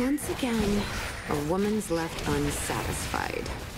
Once again, a woman's left unsatisfied.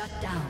Shut down.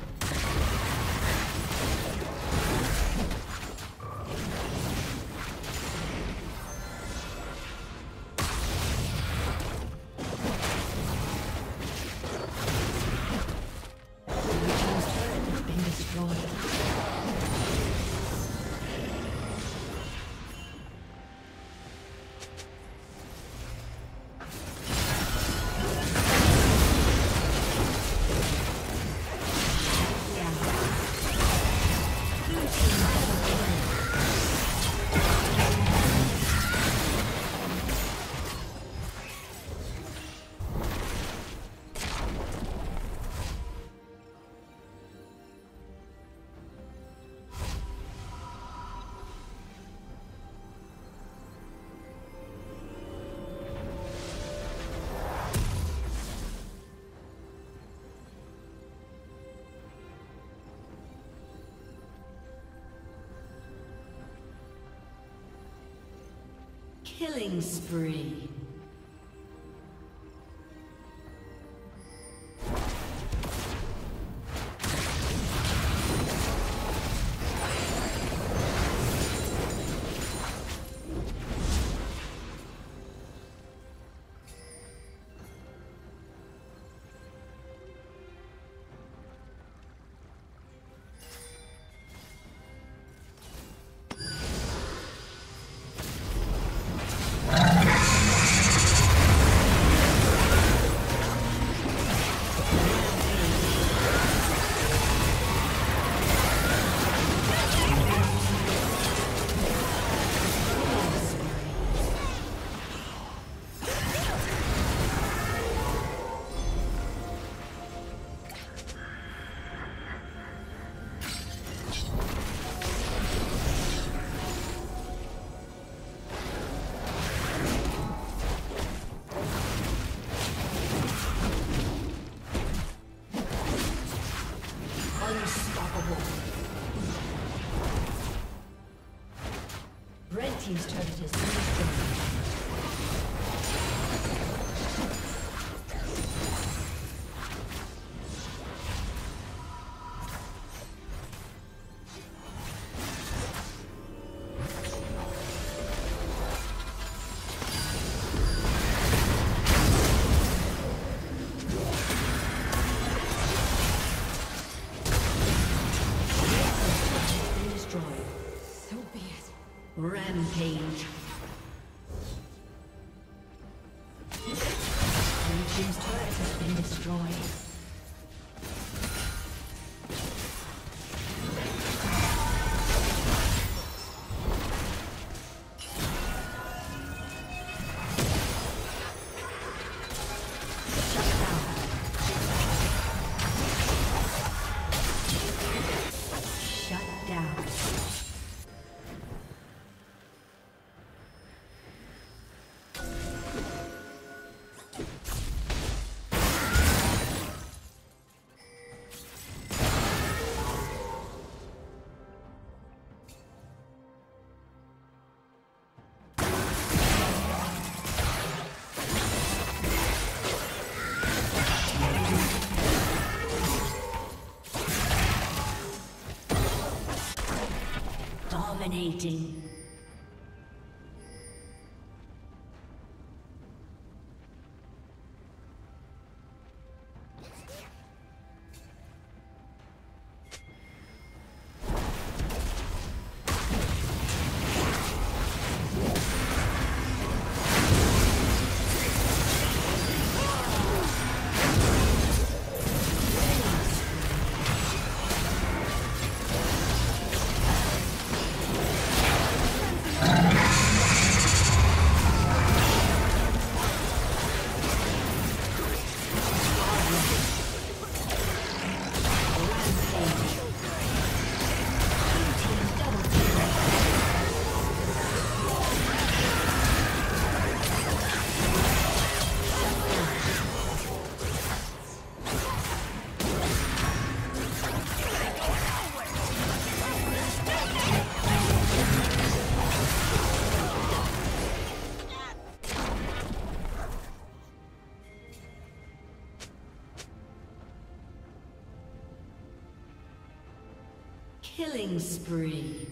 Killing spree. Dominating. Killing spree.